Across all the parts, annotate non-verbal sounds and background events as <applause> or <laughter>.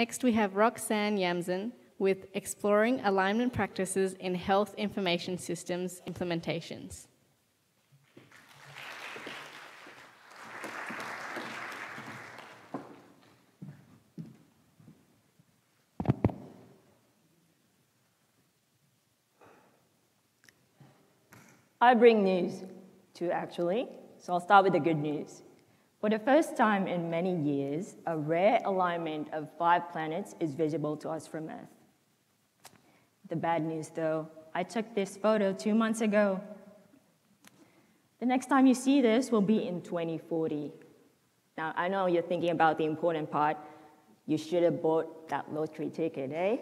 Next, we have Roxanne Yamson with Exploring Alignment Practices in Health Information Systems Implementations. I bring news too, actually. So I'll start with the good news. For the first time in many years, a rare alignment of five planets is visible to us from Earth. The bad news, though, I took this photo two months ago. The next time you see this will be in 2040. Now, I know you're thinking about the important part. You should have bought that lottery ticket, eh?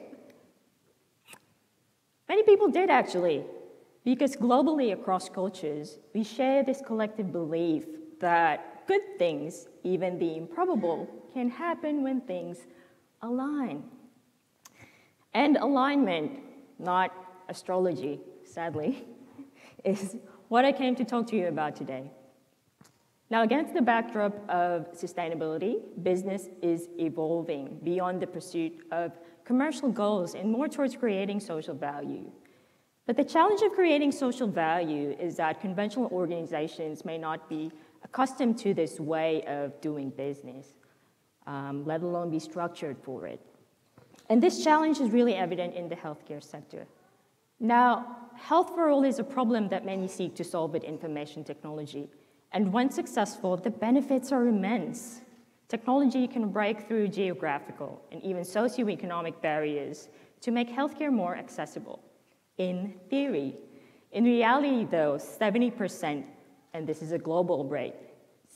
Many people did, actually. Because globally across cultures, we share this collective belief that good things, even the improbable, can happen when things align. And alignment, not astrology, sadly, <laughs> is what I came to talk to you about today. Now, against the backdrop of sustainability, business is evolving beyond the pursuit of commercial goals and more towards creating social value. But the challenge of creating social value is that conventional organizations may not be accustomed to this way of doing business, um, let alone be structured for it. And this challenge is really evident in the healthcare sector. Now, health for all is a problem that many seek to solve with information technology. And when successful, the benefits are immense. Technology can break through geographical and even socioeconomic barriers to make healthcare more accessible in theory. In reality, though, 70%, and this is a global rate,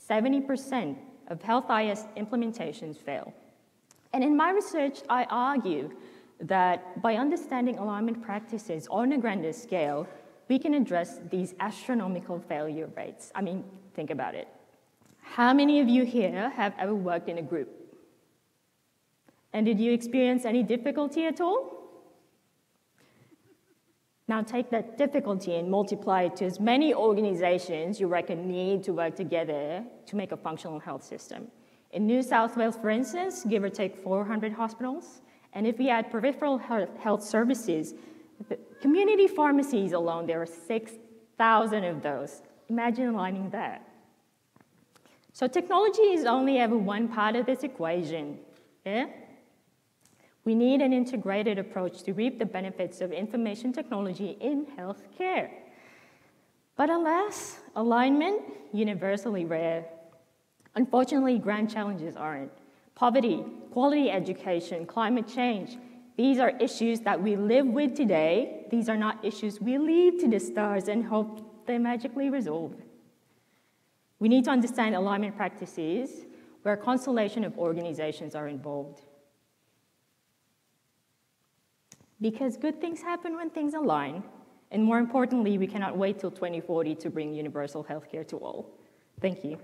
70% of Health IS implementations fail. And in my research, I argue that by understanding alignment practices on a grander scale, we can address these astronomical failure rates. I mean, think about it. How many of you here have ever worked in a group? And did you experience any difficulty at all? Now take that difficulty and multiply it to as many organizations you reckon need to work together to make a functional health system. In New South Wales, for instance, give or take 400 hospitals. And if we add peripheral health services, community pharmacies alone, there are 6,000 of those. Imagine aligning that. So technology is only ever one part of this equation. Yeah? We need an integrated approach to reap the benefits of information technology in healthcare. But alas, alignment, universally rare. Unfortunately, grand challenges aren't. Poverty, quality education, climate change, these are issues that we live with today. These are not issues we leave to the stars and hope they magically resolve. We need to understand alignment practices where a constellation of organizations are involved. Because good things happen when things align. And more importantly, we cannot wait till 2040 to bring universal healthcare to all. Thank you.